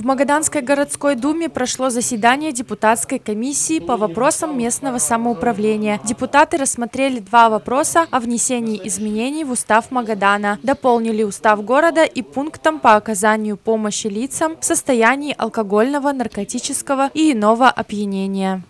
В Магаданской городской думе прошло заседание депутатской комиссии по вопросам местного самоуправления. Депутаты рассмотрели два вопроса о внесении изменений в устав Магадана, дополнили устав города и пунктом по оказанию помощи лицам в состоянии алкогольного, наркотического и иного опьянения.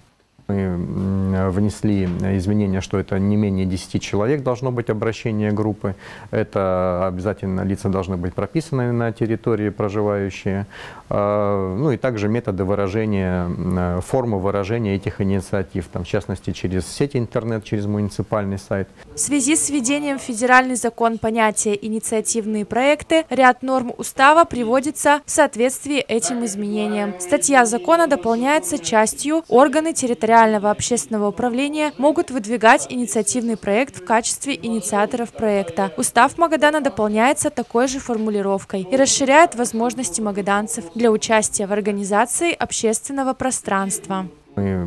Мы внесли изменения, что это не менее 10 человек должно быть обращение группы. Это обязательно лица должны быть прописаны на территории проживающие. А, ну и также методы выражения, формы выражения этих инициатив, там, в частности через сеть интернет, через муниципальный сайт. В связи с введением в федеральный закон понятия «инициативные проекты» ряд норм устава приводится в соответствии этим изменениям. Статья закона дополняется частью «Органы территориального территориального общественного управления могут выдвигать инициативный проект в качестве инициаторов проекта. Устав Магадана дополняется такой же формулировкой и расширяет возможности магаданцев для участия в организации общественного пространства. Мы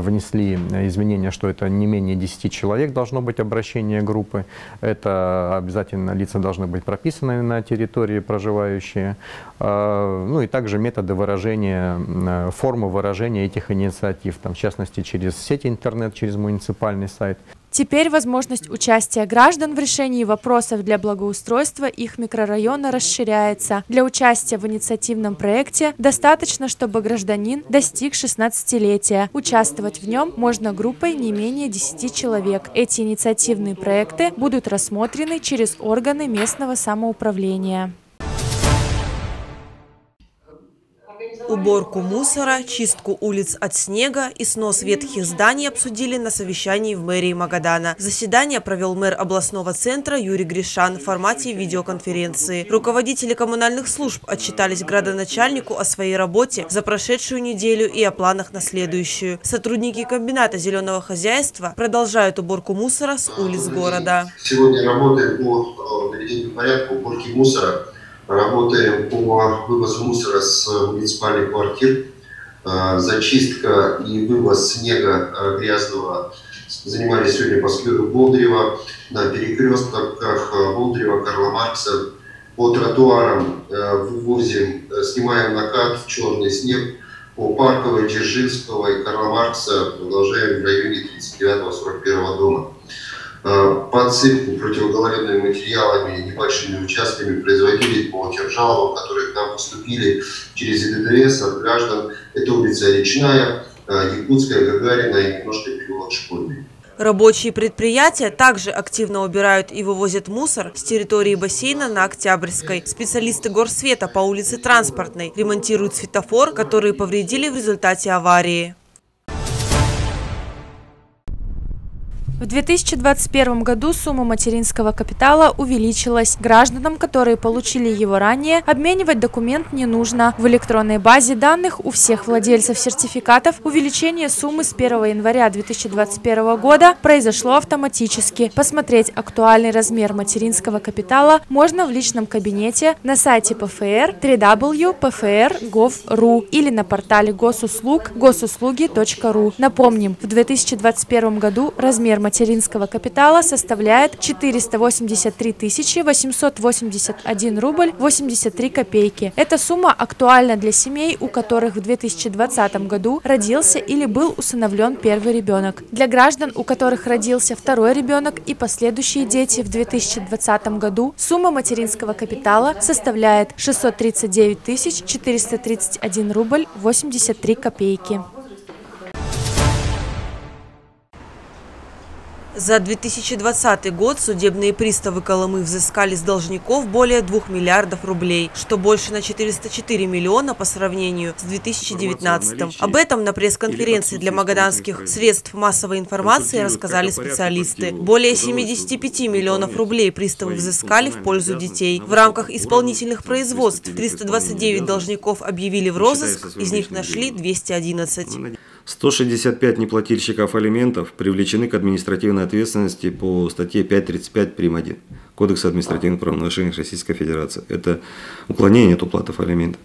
внесли изменения, что это не менее 10 человек должно быть обращение группы. Это обязательно лица должны быть прописаны на территории проживающие. А, ну и также методы выражения, формы выражения этих инициатив, там, в частности через сеть интернет, через муниципальный сайт. Теперь возможность участия граждан в решении вопросов для благоустройства их микрорайона расширяется. Для участия в инициативном проекте достаточно, чтобы гражданин достиг 16-летия. Участвовать в нем можно группой не менее 10 человек. Эти инициативные проекты будут рассмотрены через органы местного самоуправления. Уборку мусора, чистку улиц от снега и снос ветхих зданий обсудили на совещании в мэрии Магадана. Заседание провел мэр областного центра Юрий Гришан в формате видеоконференции. Руководители коммунальных служб отчитались градоначальнику о своей работе за прошедшую неделю и о планах на следующую. Сотрудники комбината зеленого хозяйства продолжают уборку мусора с улиц города. Сегодня работаем по наведению порядка уборки мусора Работаем по вывозу мусора с муниципальных квартир. А, зачистка и вывоз снега а, грязного занимались сегодня по скверу Болдырева, на перекрестках а, Болдырева, Карла Маркса. По тротуарам вывозим, снимаем накат, черный снег. По Парковой, Дзержинского и Карла Маркса продолжаем в районе 39-41 дома. Э, подсыпку противогололедными материалами небольшими участками производили по тем жалобам, которые к нам поступили через ИДДС от граждан. Это улица Речная, э, Якутская, Гагарина и немножко переулок Школьный. Рабочие предприятия также активно убирают и вывозят мусор с территории бассейна на Октябрьской. Специалисты Горсвета по улице Транспортной ремонтируют светофор, который повредили в результате аварии. В 2021 году сумма материнского капитала увеличилась. Гражданам, которые получили его ранее, обменивать документ не нужно. В электронной базе данных у всех владельцев сертификатов увеличение суммы с 1 января 2021 года произошло автоматически. Посмотреть актуальный размер материнского капитала можно в личном кабинете на сайте ПФР www.pfr.gov.ru или на портале госуслуг госуслуги.ру. Напомним, в 2021 году размер материнского материнского капитала составляет 483 881 рубль 83 копейки. Эта сумма актуальна для семей, у которых в 2020 году родился или был усыновлен первый ребенок. Для граждан, у которых родился второй ребенок и последующие дети в 2020 году, сумма материнского капитала составляет 639 431 рубль 83 копейки. За 2020 год судебные приставы Колымы взыскали с должников более 2 миллиардов рублей, что больше на 404 миллиона по сравнению с 2019. Об этом на пресс-конференции для магаданских средств массовой информации рассказали специалисты. Более 75 миллионов рублей приставы взыскали в пользу детей. В рамках исполнительных производств 329 должников объявили в розыск, из них нашли 211. 165 неплательщиков алиментов привлечены к административной ответственности по статье 5.35 прим. 1 Кодекса административных правонарушений Российской Федерации. Это уклонение от уплаты алиментов.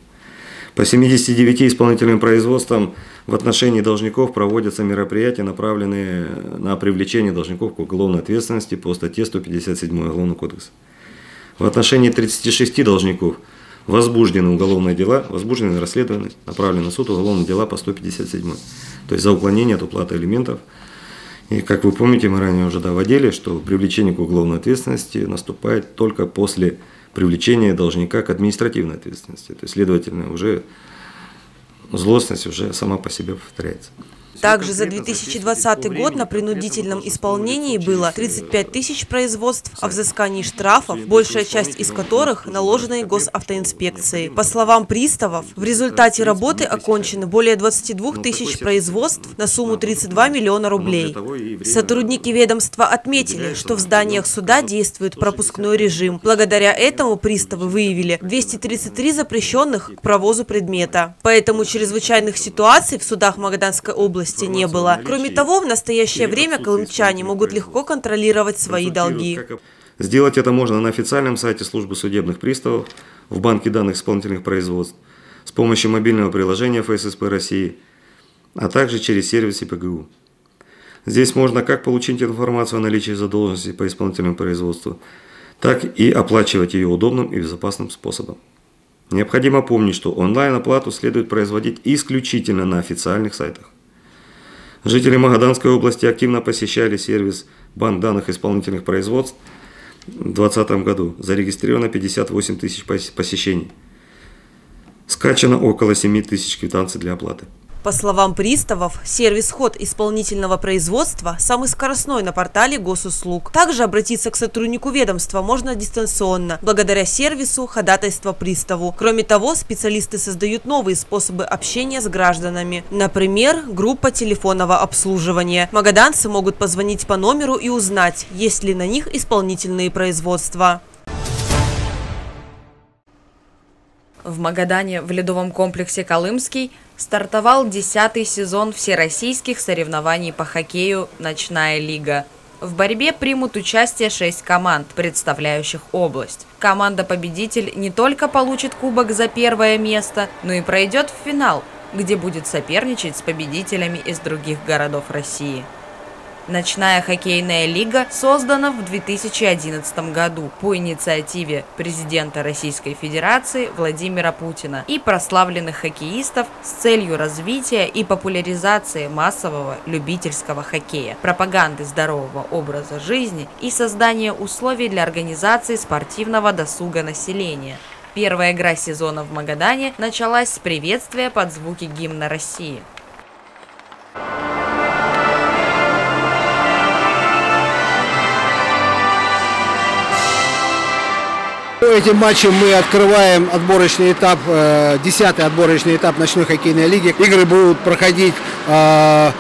По 79 исполнительным производствам в отношении должников проводятся мероприятия, направленные на привлечение должников к уголовной ответственности по статье 157 Уголовного кодекса. В отношении 36 должников возбуждены уголовные дела, возбуждены расследования, направлены на суд уголовные дела по 157. То есть за уклонение от уплаты алиментов. И как вы помните, мы ранее уже доводили, что привлечение к уголовной ответственности наступает только после привлечения должника к административной ответственности. То есть, следовательно, уже злостность уже сама по себе повторяется. Также за 2020 год на принудительном исполнении было 35 тысяч производств о взыскании штрафов, большая часть из которых наложены госавтоинспекцией. По словам приставов, в результате работы окончены более 22 ну, тысяч производств на сумму 32 миллиона рублей. Сотрудники ведомства отметили, что в зданиях суда действует пропускной режим. Благодаря этому приставы выявили 233 запрещенных к провозу предмета. Поэтому чрезвычайных ситуаций в судах Магаданской области области не было. Кроме того, в настоящее время колымчане могут легко контролировать свои долги. Сделать это можно на официальном сайте службы судебных приставов, в банке данных исполнительных производств, с помощью мобильного приложения ФССП России, а также через сервис ИПГУ. Здесь можно как получить информацию о наличии задолженности по исполнительному производству, так и оплачивать ее удобным и безопасным способом. Необходимо помнить, что онлайн-оплату следует производить исключительно на официальных сайтах. Жители Магаданской области активно посещали сервис банк данных исполнительных производств в 2020 году. Зарегистрировано 58 тысяч посещений. Скачано около 7 тысяч квитанций для оплаты. По словам приставов, сервис ход исполнительного производства самый скоростной на портале госуслуг. Также обратиться к сотруднику ведомства можно дистанционно, благодаря сервису ходатайства приставу. Кроме того, специалисты создают новые способы общения с гражданами. Например, группа телефонного обслуживания. Магаданцы могут позвонить по номеру и узнать, есть ли на них исполнительные производства. В Магадане в ледовом комплексе «Колымский» стартовал 10-й сезон всероссийских соревнований по хоккею «Ночная лига». В борьбе примут участие шесть команд, представляющих область. Команда-победитель не только получит кубок за первое место, но и пройдет в финал, где будет соперничать с победителями из других городов России. Ночная хоккейная лига создана в 2011 году по инициативе президента Российской Федерации Владимира Путина и прославленных хоккеистов с целью развития и популяризации массового любительского хоккея, пропаганды здорового образа жизни и создания условий для организации спортивного досуга населения. Первая игра сезона в Магадане началась с приветствия под звуки гимна России. Этим матчем мы открываем отборочный этап, э, десятый отборочный этап ночной хоккейной лиги. Игры будут проходить э,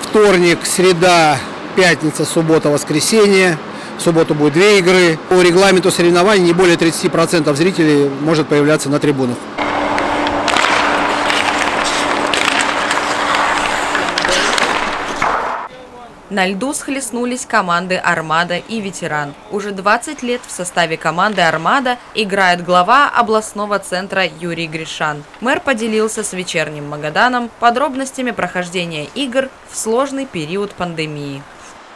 вторник, среда, пятница, суббота, воскресенье. В субботу будет две игры. По регламенту соревнований не более 30% зрителей может появляться на трибунах. На льду схлестнулись команды «Армада» и «Ветеран». Уже 20 лет в составе команды «Армада» играет глава областного центра Юрий Гришан. Мэр поделился с вечерним Магаданом подробностями прохождения игр в сложный период пандемии.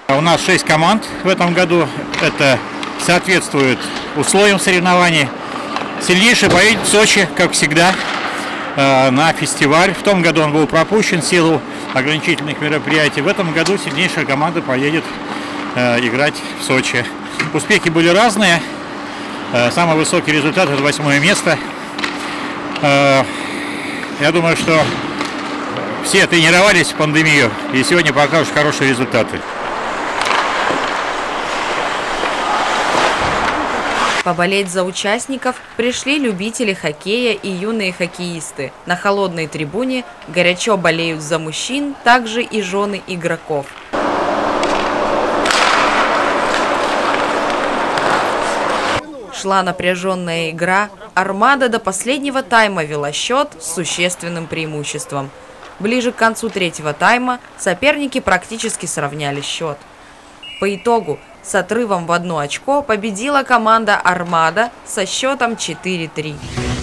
У нас 6 команд в этом году. Это соответствует условиям соревнований. Сильнейший поедет в Сочи, как всегда, э, на фестиваль. В том году он был пропущен в силу ограничительных мероприятий. В этом году сильнейшая команда поедет э, играть в Сочи. Успехи были разные. Э, самый высокий результат это восьмое место. Э, я думаю, что все тренировались в пандемию и сегодня покажут хорошие результаты. Поболеть за участников пришли любители хоккея и юные хоккеисты. На холодной трибуне горячо болеют за мужчин, также и жены игроков. Шла напряженная игра. Армада до последнего тайма вела счет с существенным преимуществом. Ближе к концу третьего тайма соперники практически сравняли счет. По итогу с отрывом в одно очко победила команда «Армада» со счетом 4-3.